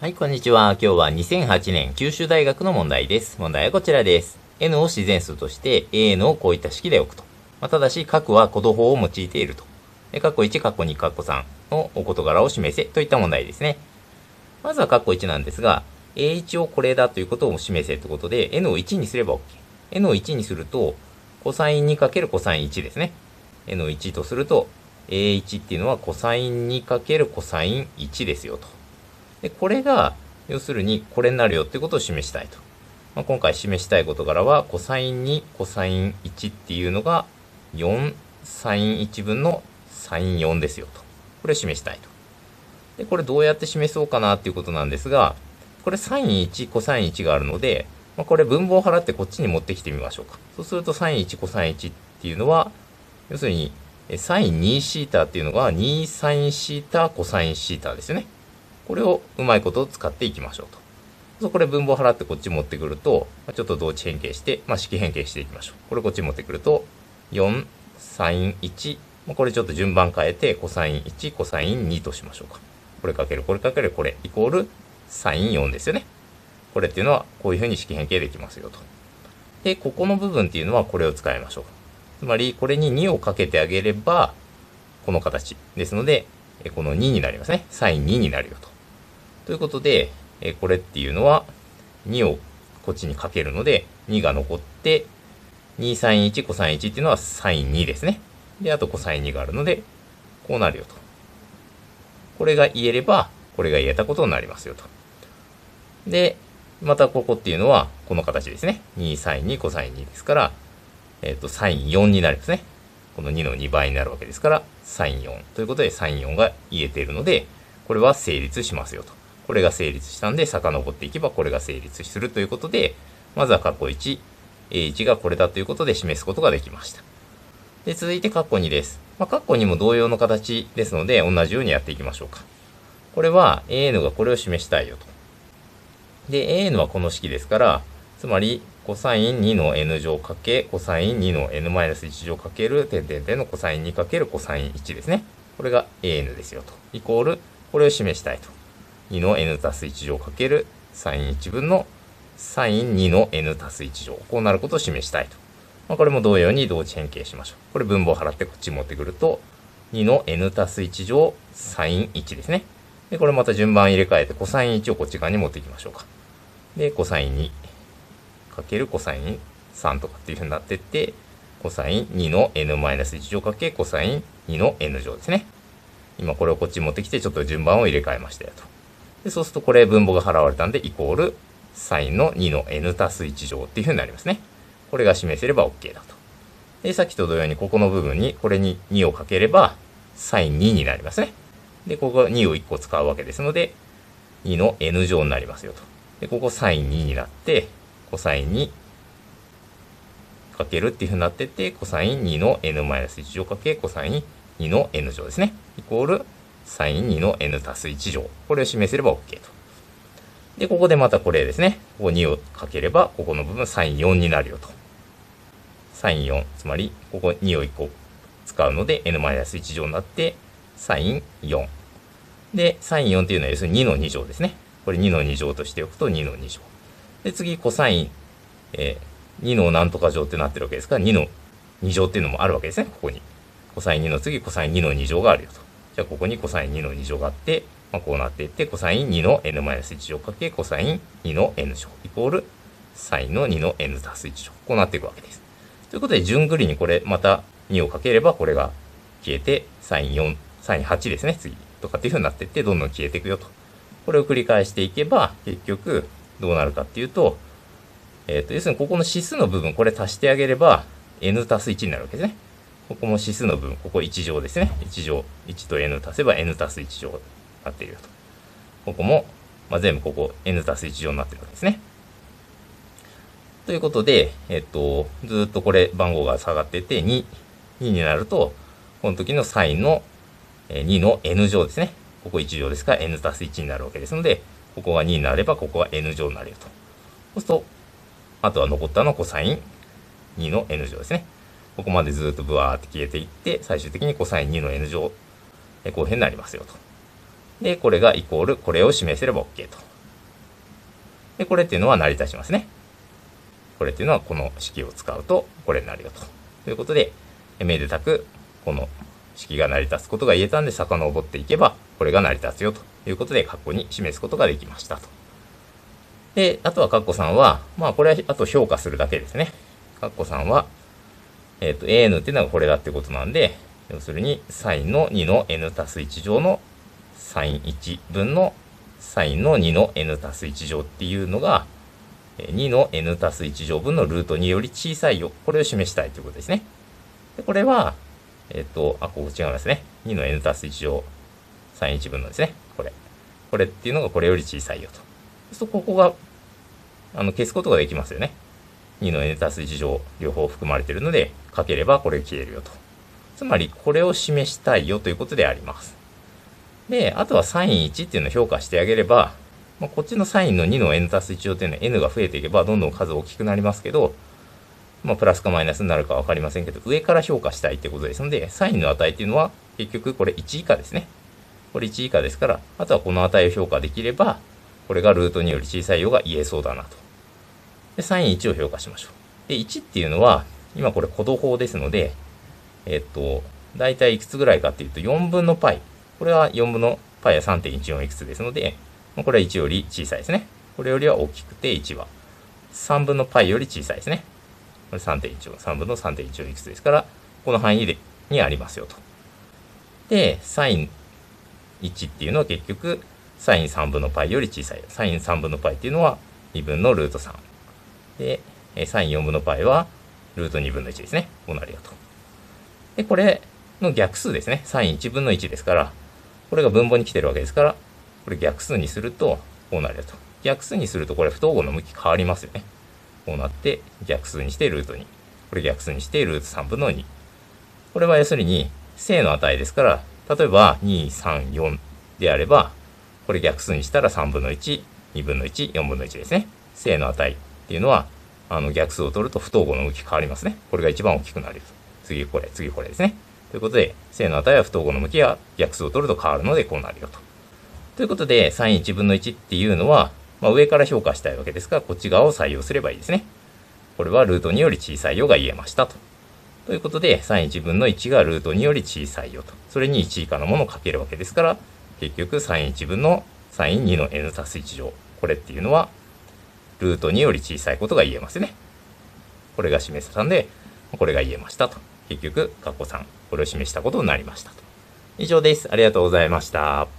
はい、こんにちは。今日は2008年九州大学の問題です。問題はこちらです。n を自然数として an をこういった式で置くと。まあ、ただし、角は弧度法を用いていると。で、括弧1、括弧2、括弧3のお事柄を示せといった問題ですね。まずは括弧1なんですが、a1 をこれだということを示せということで、n を1にすれば OK。n を1にすると、コサイン 2× コサイン1ですね。n を1とすると、a1 っていうのはコサイン 2× コサイン1ですよと。で、これが、要するにこれになるよってことを示したいと。まあ、今回示したい事柄は、コサイン2、コサイン1っていうのが、4サイン1分のサイン4ですよと。これを示したいと。で、これどうやって示そうかなっていうことなんですが、これサイン1、コサイン1があるので、まあ、これ分母を払ってこっちに持ってきてみましょうか。そうするとサイン1、コサイン1っていうのは、要するに、サイン2シータっていうのが2サインシータ、コサインシータですよね。これをうまいこと使っていきましょうと。そうこれ分母払ってこっち持ってくると、ちょっと同値変形して、まあ、式変形していきましょう。これこっち持ってくると、4サイン1、これちょっと順番変えて、コサイン1、コサイン2としましょうか。これかける、これかける、これ、イコール、サイン4ですよね。これっていうのは、こういうふうに式変形できますよと。で、ここの部分っていうのは、これを使いましょう。つまり、これに2をかけてあげれば、この形。ですので、この2になりますね。サイン2になるよと。ということで、えこれっていうのは、2をこっちにかけるので、2が残って、2サイン1、コサイン1っていうのはサイン2ですね。で、あとコサイン2があるので、こうなるよと。これが言えれば、これが言えたことになりますよと。で、またここっていうのは、この形ですね。2サイン2、コサイン2ですから、えっ、ー、と、サイン4になりますね。この2の2倍になるわけですから、サイン4。ということで、サイン4が言えているので、これは成立しますよと。これが成立したんで、遡っていけばこれが成立するということで、まずは括弧1、A1 がこれだということで示すことができました。で、続いて括弧2です。まあ、括弧2も同様の形ですので、同じようにやっていきましょうか。これは AN がこれを示したいよと。で、AN はこの式ですから、つまり、コサイン2の n 乗かけ、コサイン2の n-1 乗かける、点々点のコサイン2かけるコサイン1ですね。これが AN ですよと。イコール、これを示したいと。2の n たす1乗かける、サイン1分のサイン2の n たす1乗。こうなることを示したいと。まあ、これも同様に同値変形しましょう。これ分母を払ってこっち持ってくると、2の n たす1乗サイン1ですね。で、これまた順番入れ替えて、コサイン1をこっち側に持っていきましょうか。で、コサイン2かけるコサイン3とかっていう風になってって、コサイン2の n-1 乗かけコサイン2の n 乗ですね。今これをこっち持ってきて、ちょっと順番を入れ替えましたよと。で、そうするとこれ分母が払われたんで、イコール、サインの2の n たす1乗っていう風になりますね。これが示せれば OK だと。で、さっきと同様にここの部分にこれに2をかければ、サイン2になりますね。で、ここ2を1個使うわけですので、2の n 乗になりますよと。で、ここサイン2になって、コサイン2かけるっていう風になってて、コサイン2の n-1 乗かけ、コサイン2の n 乗ですね。イコール、サイン2の n 足す1乗。これを示せれば OK と。で、ここでまたこれですね。ここ2をかければ、ここの部分サイン4になるよと。サイン4、つまり、ここ2を1個使うので、n-1 乗になって、サイン4。で、サイン4っていうのは要するに2の2乗ですね。これ2の2乗としておくと2の2乗。で、次、コサイン、えー、2の何とか乗ってなってるわけですから、2の2乗っていうのもあるわけですね、ここに。コサイン2の次、コサイン2の2乗があるよと。じゃあ、ここにコサイン2の2乗があって、まあ、こうなっていって、コサイン2の n-1 乗かけ、コサイン2の n 乗イコール、サインの2の n 足す1乗。こうなっていくわけです。ということで、順繰りにこれ、また2をかければ、これが消えて、サイン4、サイン8ですね、次。とかっていう風になっていって、どんどん消えていくよと。これを繰り返していけば、結局、どうなるかっていうと、えっ、ー、と、要するにここの指数の部分、これ足してあげれば、n 足す1になるわけですね。ここも指数の部分、ここ1乗ですね。1乗。1と n 足せば n 足す1乗になっていると。ここも、まあ、全部ここ n 足す1乗になってるわけですね。ということで、えっと、ずっとこれ番号が下がってて、2、2になると、この時のサインの2の n 乗ですね。ここ1乗ですから n 足す1になるわけですので、ここが2になれば、ここが n 乗になるよと。そうすると、あとは残ったのはコサイン2の n 乗ですね。ここまでずっとブワーって消えていって、最終的にコサイン2の n 乗、こういうふうになりますよと。で、これがイコール、これを示せれば OK と。で、これっていうのは成り立ちますね。これっていうのはこの式を使うと、これになるよと。ということで、めでたく、この式が成り立つことが言えたんで、遡っていけば、これが成り立つよということで、括弧に示すことができましたと。で、あとは括弧さんは、まあこれはあと評価するだけですね。括弧さんは、えっ、ー、と、an っていうのがこれだってことなんで、要するに、サインの2の n たす1乗のサイン1分のサインの2の n たす1乗っていうのが、2の n たす1乗分のルート2より小さいよ。これを示したいということですね。でこれは、えっ、ー、と、あ、ここ違いますね。2の n たす1乗、サイン1分のですね。これ。これっていうのがこれより小さいよと。そう、ここが、あの、消すことができますよね。2の n たす1乗、両方含まれているので、かければこれ消えるよと。つまり、これを示したいよということであります。で、あとはサイン1っていうのを評価してあげれば、まあ、こっちのサインの2の n たす1乗っていうのは n が増えていけばどんどん数大きくなりますけど、まあ、プラスかマイナスになるか分かりませんけど、上から評価したいってことですので、サインの値っていうのは結局これ1以下ですね。これ1以下ですから、あとはこの値を評価できれば、これがルート2より小さいようが言えそうだなと。で、サイン1を評価しましょう。で、1っていうのは、今これ弧度法ですので、えっと、だいたいいくつぐらいかっていうと、4分の π。これは4分の π は3.14いくつですので、これは1より小さいですね。これよりは大きくて1は。3分の π より小さいですね。これ3.14、3分の3.14いくつですから、この範囲でにありますよと。で、サイン1っていうのは結局、サイン3分の π より小さい。サイン3分の π っていうのは2分のルート3。で、サイン4分の π は ルート2分の1ですね。こうなるよと。で、これの逆数ですね。サイン1分の1ですから、これが分母に来てるわけですから、これ逆数にすると、こうなるよと。逆数にすると、これ不等号の向き変わりますよね。こうなって、逆数にしてルート2。これ逆数にしてルート3分の2。これは要するに、正の値ですから、例えば2、3、4であれば、これ逆数にしたら3分の1、2分の1、4分の1ですね。正の値っていうのは、あの逆数を取ると不等号の向き変わりますね。これが一番大きくなる。次これ、次これですね。ということで、正の値は不等号の向きが逆数を取ると変わるのでこうなるよと。ということで、サイン1分の1っていうのは、まあ、上から評価したいわけですから、こっち側を採用すればいいですね。これはルート2より小さいよが言えましたと。ということで、サイン1分の1がルート2より小さいよと。それに1以下のものをかけるわけですから、結局サイン1分のサイン2の n たす1乗。これっていうのは、ルート2より小さいことが言えますね。これが示せたんで、これが言えましたと。結局、括弧3、これを示したことになりましたと。以上です。ありがとうございました。